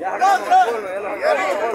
يا حبيبي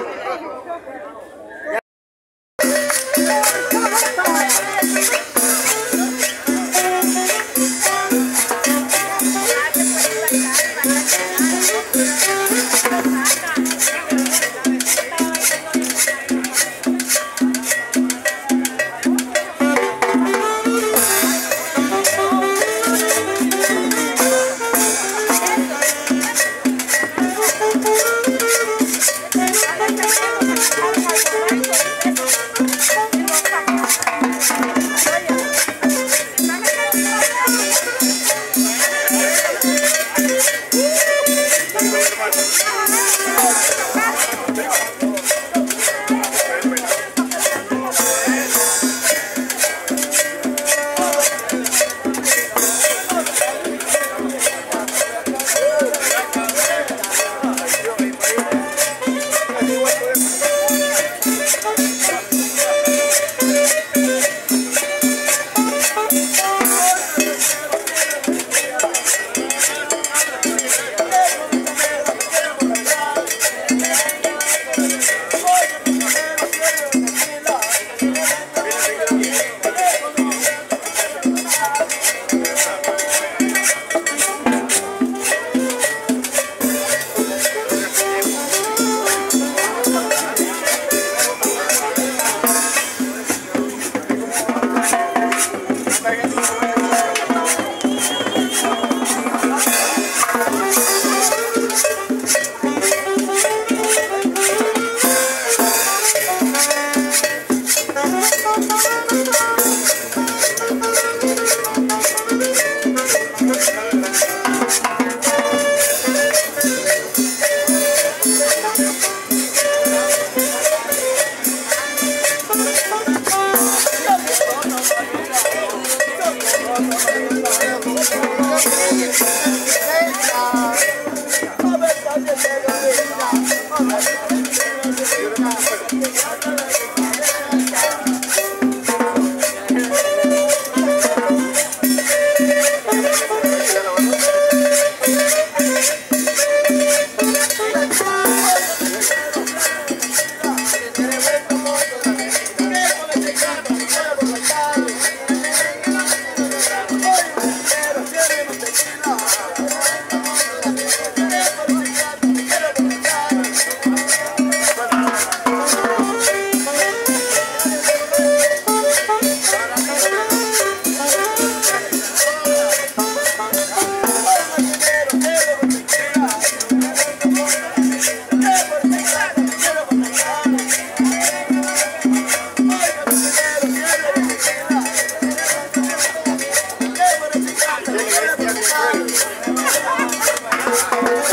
Thank you.